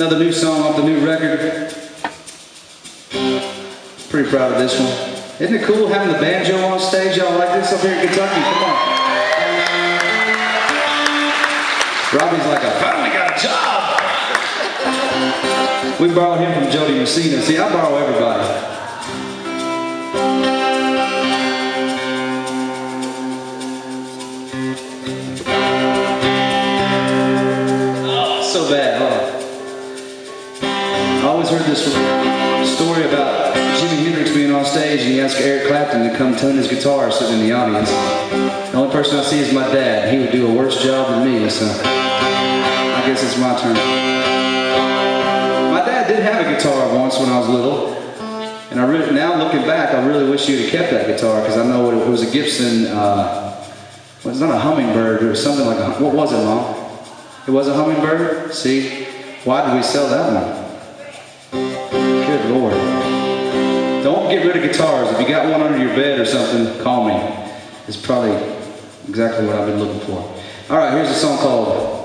Another new song off the new record. Pretty proud of this one. Isn't it cool having the banjo on stage? Y'all like this up here in Kentucky? Come on. Robbie's like, I finally got a job. We borrowed him from Jo Dee Messina. See, I borrow everybody. Oh, so bad, always heard this story about Jimi Hendrix being on stage and he asked Eric Clapton to come tune his guitar sitting in the audience. The only person I see is my dad. He would do a worse job than me, so I guess it's my turn. My dad did have a guitar once when I was little. And I really, now looking back, I really wish you'd have kept that guitar because I know it, it was a Gibson, uh, well, it's not a hummingbird, it was something like a, what was it, Mom? It was a hummingbird? See? Why did we sell that one? You got one under your bed or something, call me. It's probably exactly what I've been looking for. All right, here's a song called